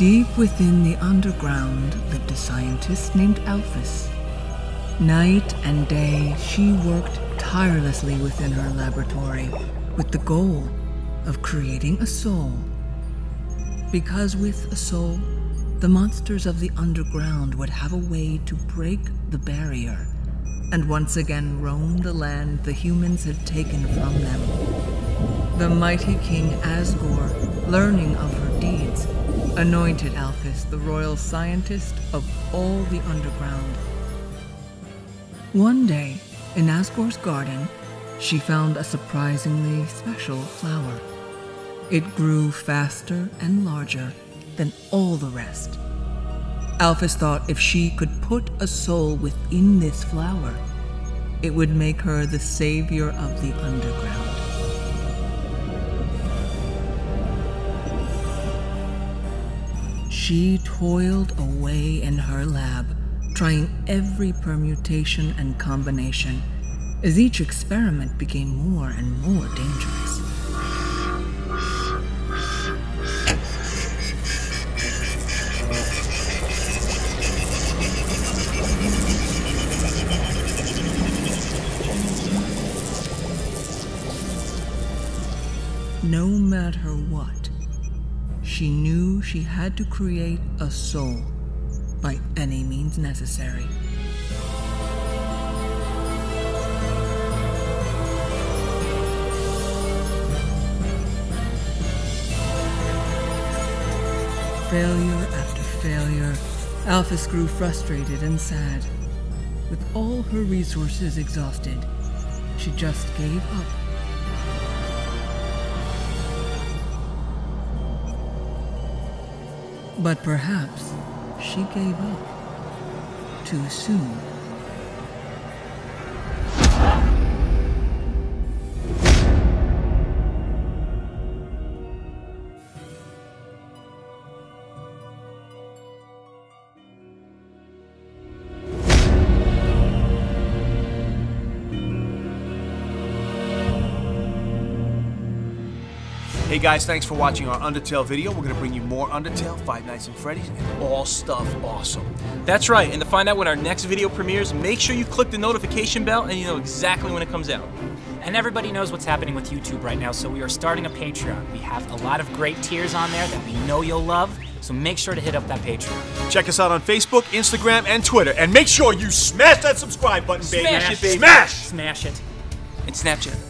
Deep within the underground lived a scientist named Alphys. Night and day, she worked tirelessly within her laboratory with the goal of creating a soul. Because with a soul, the monsters of the underground would have a way to break the barrier and once again roam the land the humans had taken from them. The mighty King Asgore, learning of her deeds, anointed Alphys the royal scientist of all the underground. One day, in Asgore's garden, she found a surprisingly special flower. It grew faster and larger than all the rest. Alphys thought if she could put a soul within this flower, it would make her the savior of the underground. She toiled away in her lab, trying every permutation and combination, as each experiment became more and more dangerous. No matter what, she knew she had to create a soul by any means necessary. Failure after failure, Alphys grew frustrated and sad. With all her resources exhausted, she just gave up. But perhaps she gave up too soon. Hey guys, thanks for watching our Undertale video. We're gonna bring you more Undertale, Five Nights at Freddy's, and all stuff awesome. That's right, and to find out when our next video premieres, make sure you click the notification bell and you know exactly when it comes out. And everybody knows what's happening with YouTube right now, so we are starting a Patreon. We have a lot of great tiers on there that we know you'll love, so make sure to hit up that Patreon. Check us out on Facebook, Instagram, and Twitter, and make sure you smash that subscribe button, baby. Smash it, baby. Smash! Smash it. And Snapchat.